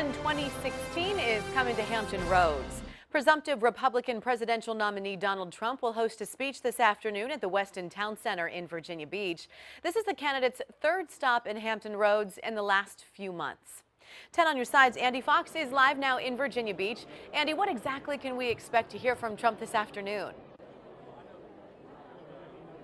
Election 2016 is coming to Hampton Roads. Presumptive Republican presidential nominee Donald Trump will host a speech this afternoon at the Westin Town Center in Virginia Beach. This is the candidate's third stop in Hampton Roads in the last few months. 10 on your sides, Andy Fox is live now in Virginia Beach. Andy, what exactly can we expect to hear from Trump this afternoon?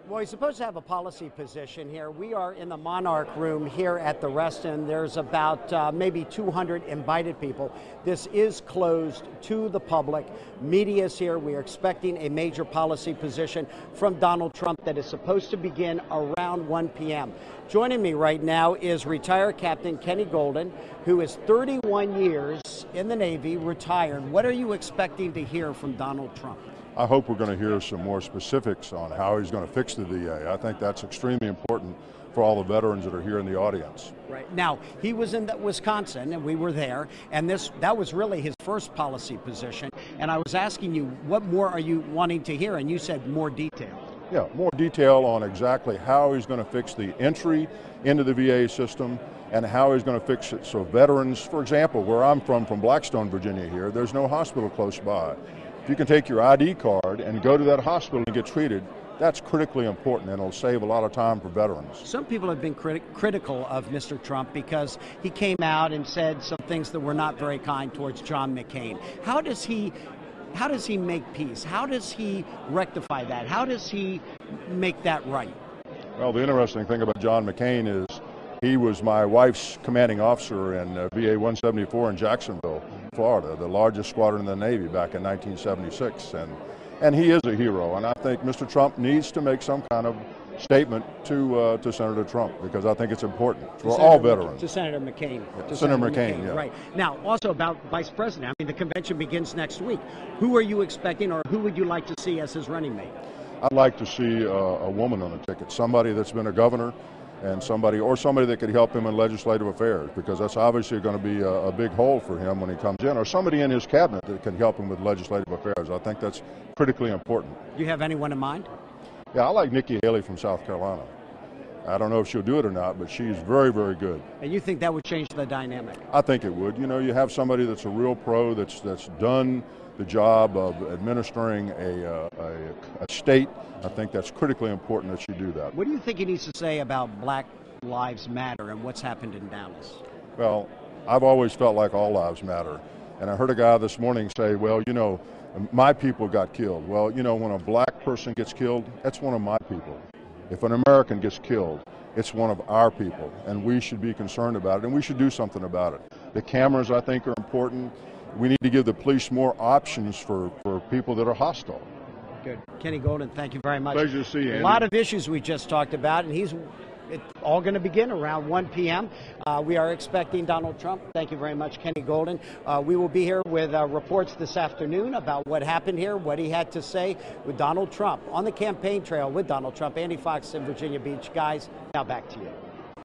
Well, he's supposed to have a policy position here. We are in the Monarch Room here at the Westin. There's about uh, maybe 200 invited people. This is closed to the public. Media is here. We are expecting a major policy position from Donald Trump that is supposed to begin around 1 p.m. Joining me right now is retired Captain Kenny Golden, who is 31 years in the Navy, retired. What are you expecting to hear from Donald Trump? I hope we're going to hear some more specifics on how he's going to fix the VA. I think that's extremely important for all the veterans that are here in the audience. Right. Now, he was in Wisconsin and we were there and this that was really his first policy position and I was asking you what more are you wanting to hear and you said more detail. Yeah, more detail on exactly how he's going to fix the entry into the VA system and how he's going to fix it so veterans, for example, where I'm from, from Blackstone, Virginia here, there's no hospital close by. If you can take your ID card and go to that hospital and get treated, that's critically important and it'll save a lot of time for veterans. Some people have been criti critical of Mr. Trump because he came out and said some things that were not very kind towards John McCain. How does he how does he make peace? How does he rectify that? How does he make that right? Well, the interesting thing about John McCain is he was my wife's commanding officer in uh, VA 174 in Jacksonville, Florida, the largest squadron in the Navy back in 1976. And, and he is a hero. And I think Mr. Trump needs to make some kind of statement to uh, to Senator Trump because I think it's important for Senator, all veterans. To Senator McCain. Yeah, to Senator, Senator McCain, McCain, yeah. Right. Now, also about Vice President. I mean, the convention begins next week. Who are you expecting or who would you like to see as his running mate? I'd like to see uh, a woman on the ticket, somebody that's been a governor, and somebody or somebody that could help him in legislative affairs because that's obviously going to be a, a, big hole for him when he comes in or somebody in his cabinet that can help him with legislative affairs. I think that's critically important. Do you have anyone in mind? Yeah, I like Nikki Haley from South Carolina. I don't know if she'll do it or not, but she's very, very good. And you think that would change the dynamic? I think it would. You know, you have somebody that's a real pro that's that's done the job of administering a, uh, a, a, state. I think that's critically important that you do that. What do you think he needs to say about Black Lives Matter and what's happened in Dallas? Well, I've always felt like all lives matter. And I heard a guy this morning say, well, you know, my people got killed. Well, you know, when a black person gets killed, that's one of my people. If an American gets killed, it's one of our people, and we should be concerned about it, and we should do something about it. The cameras, I think, are important we need to give the police more options for, for people that are hostile. Good. Kenny Golden, thank you very much. Pleasure to see you. Andy. A lot of issues we just talked about, and he's it's all going to begin around 1 p.m. Uh, we are expecting Donald Trump. Thank you very much, Kenny Golden. Uh, we will be here with uh, reports this afternoon about what happened here, what he had to say with Donald Trump on the campaign trail with Donald Trump. Andy Fox in Virginia Beach. Guys, now back to you.